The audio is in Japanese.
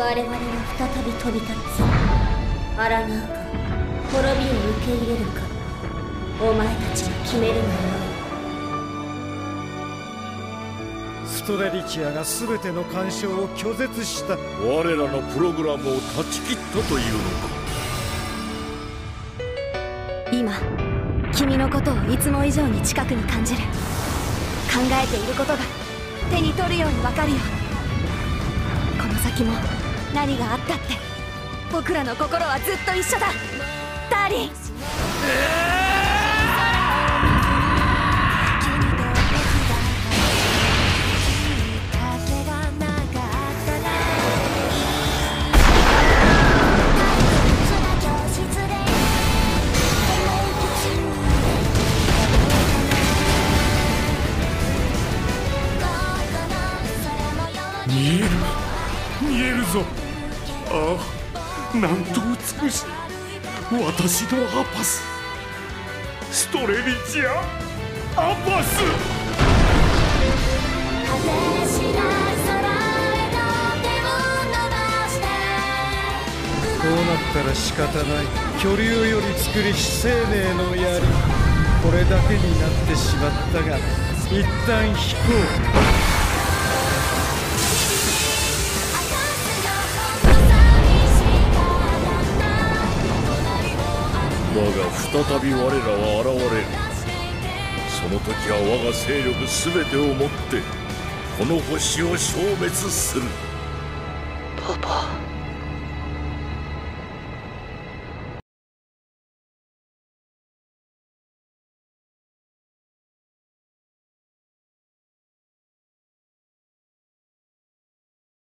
我々は再び飛び立つ。荒縄か滅びを受け入れるか。お前たちが決めるのよ。ストレリチアが全ての干渉を拒絶した。我らのプログラムを断ち切ったという今君のことをいつも以上に近くに感じる。考えていることが手に取るようにわかるよ。この先も何があったって。僕らの心はずっと一緒だ。ダーリン、見える見えるぞ。ああなんと美しい。私のアパス。ストレリチア。アパス。こうなったら仕方ない。巨竜より作りし生命の槍。これだけになってしまったが一旦引こだ再び我らは現れる。その時は我が勢力全てをもってこの星を消滅する。パパ